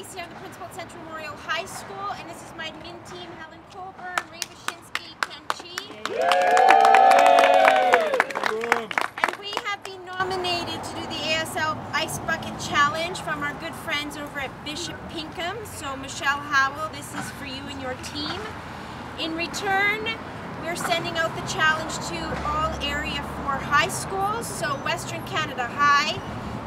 Lisi. I'm the principal at Central Memorial High School, and this is my min team, Helen Colburn, Ray Bashinsky, Ken Chi. And we have been nominated to do the ASL Ice Bucket Challenge from our good friends over at Bishop Pinkham. So Michelle Howell, this is for you and your team. In return, we're sending out the challenge to all Area 4 high schools, so Western Canada High,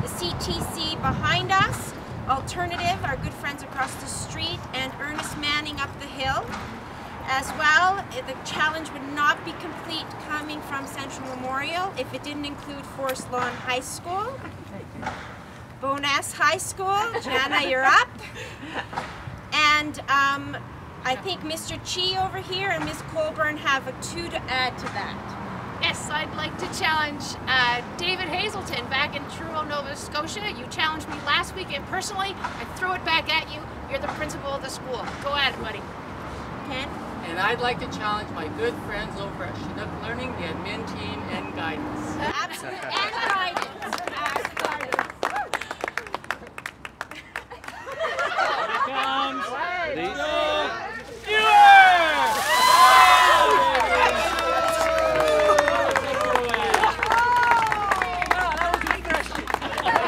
the CTC behind us, Alternative, our good friends across the street, and Ernest Manning up the hill. As well, the challenge would not be complete coming from Central Memorial if it didn't include Forest Lawn High School. Bowness High School, Jana, you're up. And um, I think Mr. Chi over here and Ms. Colburn have a two to add to that. Yes, I'd like to challenge uh, in Truro, Nova Scotia. You challenged me last week, and personally, I throw it back at you. You're the principal of the school. Go at it, buddy. Ken? And I'd like to challenge my good friends over at Chinook Learning, the admin team, and guidance. Absolutely. And guidance. And guidance. comes the